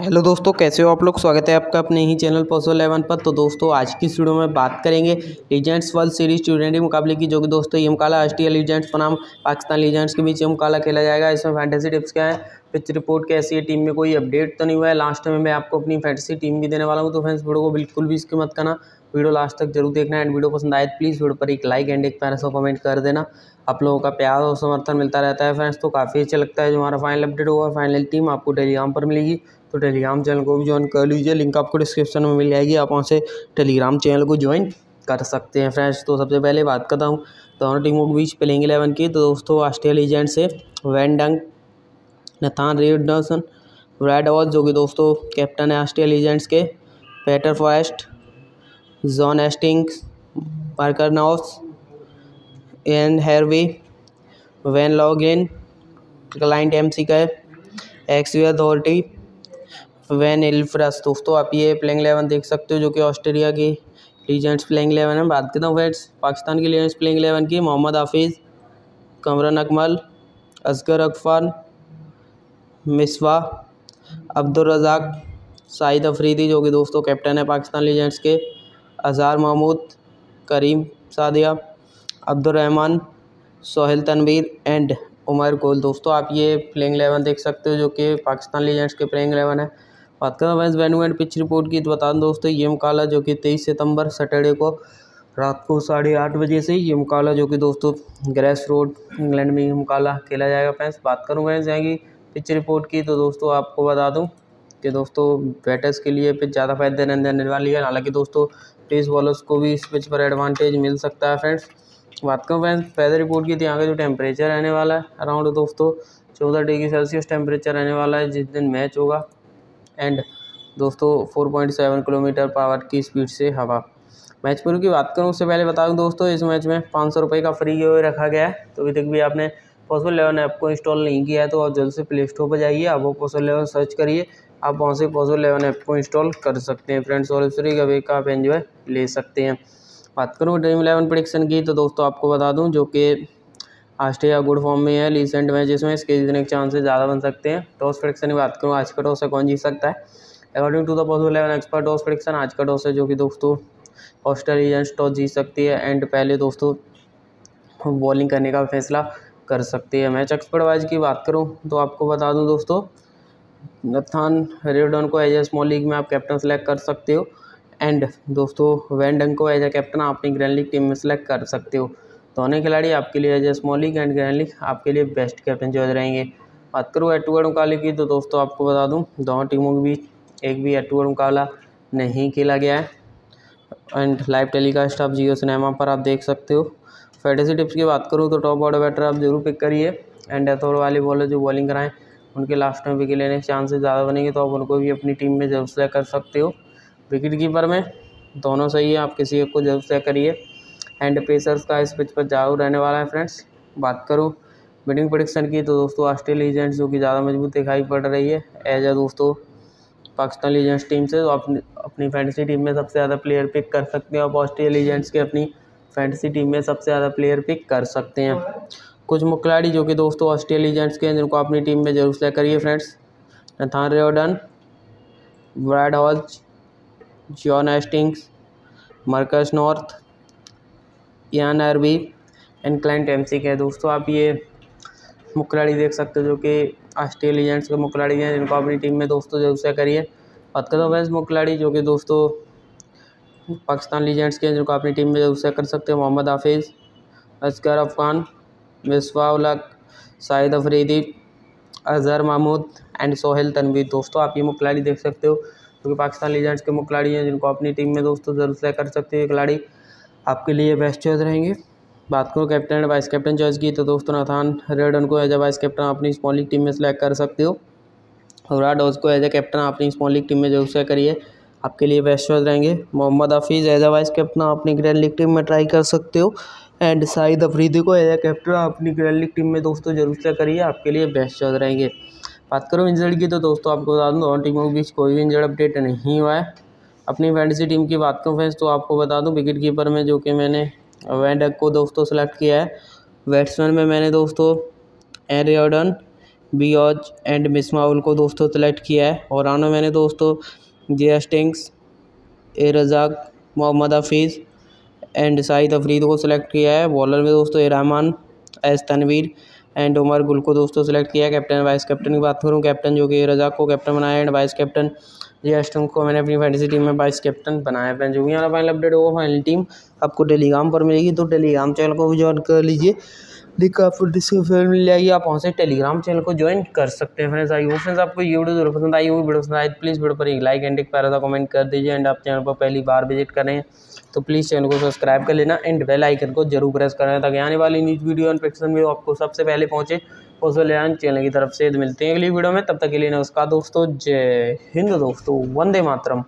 Hello दोस्तों, कैसे हो आप लोग? स्वागत है आपका अपने ही चैनल पोसो एलेवन पर। तो दोस्तों, आज की वीडियो में बात करेंगे लीजेंड्स वर्ल्ड सीरीज़ टी मुकाबले की, जो कि दोस्तों ये मुकाबला ऑस्ट्रेलिया लीजेंड्स बनाम पाकिस्तान लीजेंड्स के बीच ये मुकाबला खेला जाएगा। इसमें फैंटेसी टिप्स क्या है? पिच रिपोर्ट कैसी है? टीम में कोई अपडेट तो नहीं हुआ है। लास्ट में मैं आपको अपनी फैंटेसी टीम भी देने वाला हूँ। तो फ्रेंड्स वीडियो को बिल्कुल भी इसकी मत करना। वीडियो लास्ट तक ज़रूर देखना एंड वीडियो पसंद आए तो प्लीज़ वीडियो पर एक लाइक एंड एक प्यारा सा कमेंट कर देना। आप लोगों का प्यार और समर्थन मिलता रहता है फ्रेंड्स। तो काफ़ी अच्छा लगता है जो हमारा फाइनल अपडेट होगा। फाइनल टीम आपको टेलीग्राम पर मिलेगी। तो टेलीग्राम चैनल को भी ज्वाइन कर लीजिए। लिंक आपको डिस्क्रिप्शन में मिल जाएगी। आप वहाँ से टेलीग्राम चैनल को ज्वाइन कर सकते हैं फ्रेंड्स। तो सबसे पहले बात करता हूँ। दोनों टीमों के बीच प्लेइंग इलेवन की। तो दोस्तों ऑस्ट्रेलिया लीजेंड से वैन डंग नथान रेडसन ब्रैड वॉज़ जो कि दोस्तों कैप्टन है ऑस्ट्रेलिया लीजेंड्स के। Peter Forrest John Hastings Parker नॉस Ian Harvey Ben Laughlin Clint McKay Xavier Doherty Ben एल्फ्रस दोस्तों आप ये प्लेइंग एलेवन देख सकते हो जो कि ऑस्ट्रेलिया की लीजेंड्स प्लेइंग इलेवन है। बात करता हूँ फ्रेंड्स पाकिस्तान की लीजेंड्स प्लेइंग इलेवन की। मोहम्मद हाफिज़, कमरन अकमल, असगर अकफान, मिसवा अब्दुल रज़ाक साइद अफरीदी जो कि दोस्तों कैप्टन है पाकिस्तान लीजेंड्स के। अज़ार महमूद, करीम सादिया अब्दुलरहमान सोहेल तनवीर एंड उमर गोल। दोस्तों, आप ये प्लेइंग इलेवन देख सकते हो, जो कि पाकिस्तान लीजेंड्स के प्लेइंग इलेवन है। बात करें वैस वेन्यू एंड पिच रिपोर्ट की तो बता दूँ दोस्तों, ये मुकाला जो कि तेईस सितंबर, सैटरडे को रात को साढ़े आठ बजे से ये मुकाला जो कि दोस्तों ग्रेस रोड इंग्लैंड में ये मुकाला खेला जाएगा फैंस बात करूँ वैस जाएगी पिच रिपोर्ट की तो दोस्तों, आपको बता दूँ कि दोस्तों बैटर्स के लिए पिच ज़्यादा फ़ायदे देने वाली है। हालाँकि दोस्तों पेस बॉलर्स को भी इस पिच पर एडवांटेज मिल सकता है फ्रेंड्स बात करूँ फ्रेंड्स वेदर रिपोर्ट की थी यहाँ का जो टेम्परेचर रहने वाला है अराउंड दोस्तों चौदह डिग्री सेल्सियस टेम्परेचर रहने वाला है, जिस दिन मैच होगा। एंड दोस्तों four point seven kilometre per hour की स्पीड से हवा। मैच पूरी की बात करूँ, उससे पहले बता दूँ दोस्तों, इस मैच में पाँच सौ रुपये का फ्री गिवे रखा गया है। तो अभी तक भी आपने पॉसिबल लेवन ऐप को इंस्टॉल नहीं किया है तो आप जल्द से प्ले स्टोर पर जाइए, आप वो पॉसिबल लेवन सर्च करिए। आप वहाँ से पॉसिबल लेवन ऐप को इंस्टॉल कर सकते हैं। फ्रेंड्स और फ्री का आप एंजॉय ले सकते हैं। बात करूँ ड्रीम इलेवन प्रडिक्शन की तो दोस्तों आपको बता दूँ, जो कि ऑस्ट्रेलिया गुड फॉर्म में है रिसेंट मैचेस में इसके जीतने के चांसेस ज़्यादा बन सकते हैं। टॉस प्रडिक्शन की बात करूँ, आज का टॉस है कौन जीत सकता है? According to the possible eleven expert toss prediction आज का टॉस है, जो कि दोस्तों ऑस्ट्रेलियन टॉस जीत सकती है एंड पहले दोस्तों बॉलिंग करने का फैसला कर सकती है। मैच एक्सपर्ट वाइज की बात करूँ तो आपको बता दूँ दोस्तों नथान रेडन को एज ए स्मॉल लीग में आप कैप्टन सेलेक्ट कर सकते हो। एंड दोस्तों वैंडन को एज ए कैप्टन आप अपनी ग्रैंड लीग टीम में सेलेक्ट कर सकते हो। दोनों खिलाड़ी आपके लिए as a small league and grand league आपके लिए बेस्ट कैप्टन जो रहेंगे। बात करूँ एटूगढ़ मुकाबले की तो दोस्तों आपको बता दूँ, दोनों टीमों के बीच एक भी एटूगढ़ मुकाबला नहीं खेला गया है। एंड लाइव टेलीकास्ट आप जियो सिनेमा पर आप देख सकते हो। फैटेसी टिप्स की बात करूँ तो टॉप ऑर्डर बैटर आप ज़रूर पिक करिए। एंड एथोर वाले बॉलर जो बॉलिंग कराएँ उनके लास्ट में विकेट लेने के चांसेस ज़्यादा बनेंगे तो आप उनको भी अपनी टीम में ज़रूर से कर सकते हो। विकेट कीपर में दोनों सही है, आप किसी एक को ज़रूर से करिए। एंड पेसर्स का इस पिच पर जाऊ रहने वाला है फ्रेंड्स बात करूँ बिटिंग प्रोडिक्शन की तो दोस्तों ऑस्ट्रेलिया लीजेंड्स जो कि ज़्यादा मज़बूत दिखाई पड़ रही है एज अ दोस्तों पाकिस्तान लीजेंड्स टीम से तो आप अपनी फैंटेसी टीम में सबसे ज़्यादा प्लेयर पिक कर सकते हैं। आप ऑस्ट्रेलिया लीजेंड्स के अपनी फैंटेसी टीम में सबसे ज़्यादा प्लेयर पिक कर सकते हैं। कुछ मुखिलाड़ी जो कि दोस्तों ऑस्ट्रेलिया लीजेंड्स के हैं, जिनको अपनी टीम में ज़रूर सेलेक्ट करिए friends Nathan Reardon Brad Hodge John Hastings Marcus North यान अरबी एंड क्लाइंट एम सी के दोस्तों, आप ये मुखिलाड़ी देख सकते हो जो कि ऑस्ट्रेलिया लीजेंड्स के मुखिलाड़ी हैं, जिनको अपनी टीम में दोस्तों ज़रूर से करिए. बात करता हूँ वैसे मुखिलाड़ी जो कि दोस्तों पाकिस्तान लीजेंड्स के जिनको अपनी टीम में ज़रूर से कर सकते हैं, मोहम्मद हाफिज़ असगर अफ़गान मिसवाउलक साहिद अफरीदी, अजहर महमूद एंड सोहेल तनवीर दोस्तों, आप ये मुखिलाड़ी देख सकते हो क्योंकि पाकिस्तान लीजेंड्स के मुखिलाड़ी हैं, जिनको अपनी टीम में दोस्तों ज़रूर से कर सकते हैं खिलाड़ी। आपके लिए बेस्ट चॉइस रहेंगे। बात करो captain and vice captain choice की तो दोस्तों, नाथान रेडन को एज ए वाइस कैप्टन अपनी स्मॉल टीम में सेलेक्ट कर सकते हो। विराट डोज को एज ए कैप्टन अपनी स्मॉल लीग टीम में ज़रूर से करिए। आपके लिए बेस्ट चॉइस रहेंगे। Mohammad Hafeez as a vice captain अपनी ग्रैंड लीग टीम में ट्राई कर सकते हो। एंड शाहिद अफरीदी को एज ए कैप्टन अपनी लीग टीम में दोस्तों ज़रूर से करिए, आपके लिए बेस्ट चॉइस रहेंगे। बात करूँ इंजर्ड की तो दोस्तों आपको बता दूँ, दोनों टीमों के बीच कोई भी इंजर्ड अपडेट नहीं हुआ है। अपनी फैंटेसी टीम की बात करूँ फ्रेंड्स तो आपको बता दूँ विकेट कीपर में जो कि मैंने वैंडक को दोस्तों सेलेक्ट किया है बैट्समैन में मैंने दोस्तों एरियडन बियॉज एंड मिसमाउल को दोस्तों सेलेक्ट किया है। और आना मैंने दोस्तों J Hastings A Razzaq Mohammad Hafeez and Shahid Afridi को सिलेक्ट किया है। बॉलर में दोस्तों A Rehman S Tanvir and Umar Gul को दोस्तों सेलेक्ट किया है। कैप्टन वाइस कैप्टन की बात करूँ कैप्टन जो कि रजाक को कैप्टन बनाया एंड वाइस कैप्टन जी, अष्टम को मैंने अपनी फैंटेसी टीम में वाइस कैप्टन बनाया है। जो भी फाइनल अपडेट होगा फाइनल टीम आपको टेलीग्राम पर मिलेगी। तो टेलीग्राम चैनल को भी ज्वाइन कर लीजिए। लिंक आपको डिस्क्रिप्शन मिल जाएगी। आप वहाँ से टेलीग्राम चैनल को ज्वाइन कर सकते हैं फ्रेंड्स आई वो फ्रेंड्स आपको ये वीडियो ज़रूर पसंद आई होगी। वीडियो पसंद आई प्लीज़ वीडियो पर एक लाइक एंड एक प्यारा सा कमेंट कर दीजिए। एंड आप चैनल पर पहली बार विज़िट करें तो प्लीज़ चैनल को सब्सक्राइब कर लेना एंड बेल आइकन को ज़रूर प्रेस करें ताकि आने वाली न्यूज़ वीडियो इन्फेक्शन में आपको सबसे पहले पहुँचे। उस चैनल की तरफ़ से। मिलते हैं अगली वीडियो में। तब तक के लिए नमस्कार दोस्तों। जय हिंद दोस्तों। वंदे मातरम।